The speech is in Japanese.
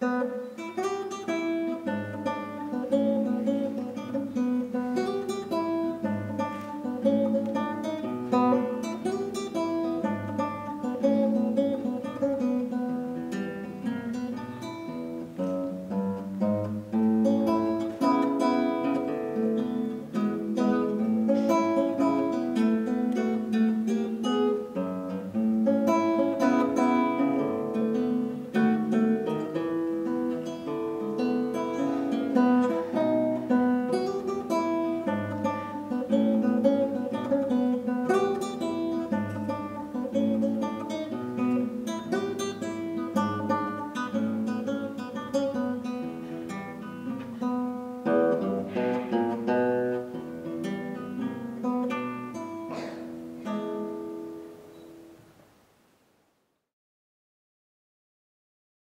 う